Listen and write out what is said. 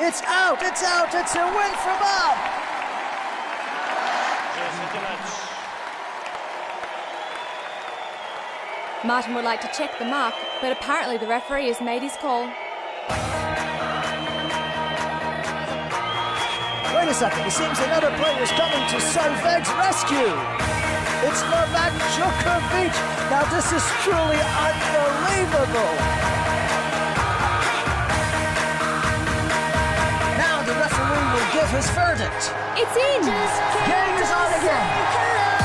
It's out, it's out, it's a win for Bob. Martin would like to check the mark, but apparently the referee has made his call. Wait a second, it seems another player is coming to Solveig's rescue. It's Novak Djokovic. Now this is truly unbelievable. Now the referee will give his verdict. It's in! Game is on again.